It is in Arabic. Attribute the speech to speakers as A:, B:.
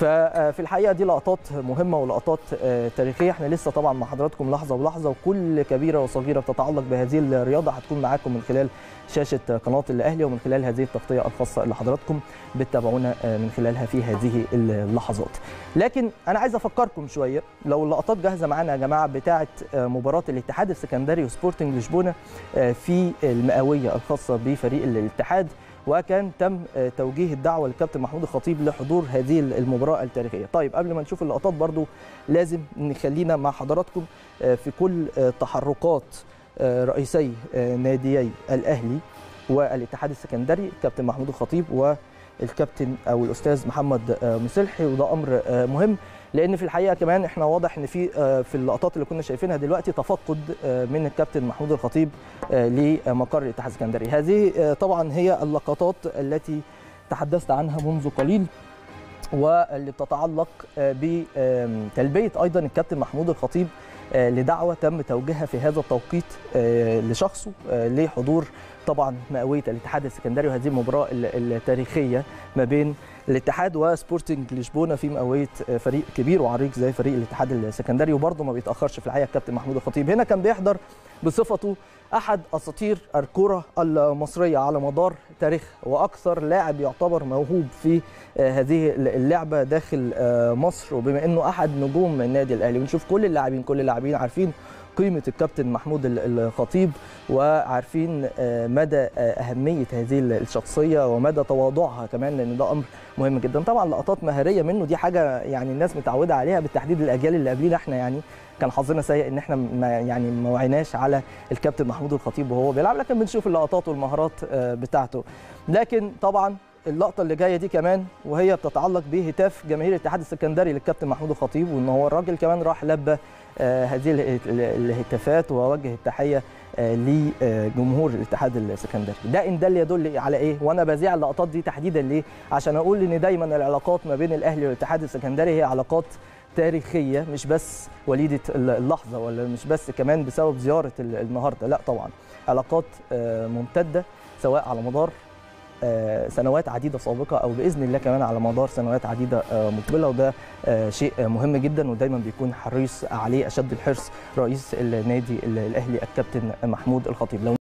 A: ففي الحقيقة دي لقطات مهمة ولقطات تاريخية. إحنا لسه طبعا مع حضراتكم لحظة بلحظه وكل كبيرة وصغيرة بتتعلق بهذه الرياضة هتكون معاكم من خلال شاشة قناة الأهلي ومن خلال هذه التغطية الخاصة اللي حضراتكم بتتابعونا من خلالها في هذه اللحظات. لكن أنا عايز أفكركم شوية. لو اللقطات جاهزة معانا يا جماعة بتاعة مباراة الاتحاد السكندري وسبورتنج لشبونة في المئوية الخاصة بفريق الاتحاد وكان تم توجيه الدعوة للكابتن محمود الخطيب لحضور هذه المباراة التاريخية. طيب قبل ما نشوف اللقطات برضو لازم نخلينا مع حضراتكم في كل تحركات رئيسي ناديي الأهلي والاتحاد السكندري الكابتن محمود الخطيب والكابتن أو الأستاذ محمد مصلحي وده أمر مهم لأن في الحقيقة كمان إحنا واضح إن في في اللقطات اللي كنا شايفينها دلوقتي تفقد من الكابتن محمود الخطيب لمقر الاتحاد السكندري. هذه طبعا هي اللقطات التي تحدثت عنها منذ قليل واللي بتتعلق بتلبية أيضا الكابتن محمود الخطيب لدعوة تم توجيهها في هذا التوقيت لشخصه لحضور طبعا مئويه الاتحاد السكندري وهذه المباراة التاريخية ما بين الاتحاد وسبورتنج لشبونة في مئوية فريق كبير وعريق زي فريق الاتحاد السكندري وبرضه ما بيتأخرش في الحقيقة الكابتن محمود الخطيب. هنا كان بيحضر بصفته أحد أساطير الكرة المصرية على مدار تاريخ وأكثر لاعب يعتبر موهوب في هذه اللعبة داخل مصر وبما إنه أحد نجوم النادي الأهلي. ونشوف كل اللاعبين كل اللاعبين عارفين قيمة الكابتن محمود الخطيب وعارفين مدى أهمية هذه الشخصية ومدى تواضعها كمان لأن ده أمر مهم جدا. طبعا لقطات مهاريه منه دي حاجة يعني الناس متعودة عليها بالتحديد الأجيال اللي قبلينا. إحنا يعني كان حظنا سيء إن إحنا ما يعني ما وعيناش على الكابتن محمود الخطيب وهو بيلعب لكن بنشوف اللقطات والمهارات بتاعته. لكن طبعا اللقطة اللي جاية دي كمان وهي بتتعلق بهتاف جماهير الاتحاد السكندري للكابتن محمود الخطيب وإن هو الراجل كمان راح لبى هذه الهتافات ووجه التحية لجمهور الاتحاد السكندري. ده إن ده اللي يدل على إيه؟ وأنا بذيع اللقطات دي تحديدا ليه؟ عشان أقول إن دايما العلاقات ما بين الأهلي والاتحاد السكندري هي علاقات تاريخية مش بس وليدة اللحظة ولا مش بس كمان بسبب زيارة النهارده. لا طبعا علاقات ممتدة سواء على مدار سنوات عديدة سابقة أو بإذن الله كمان على مدار سنوات عديدة مقبلة وده شيء مهم جدا ودايما بيكون حريص عليه أشد الحرص رئيس النادي الأهلي الكابتن محمود الخطيب.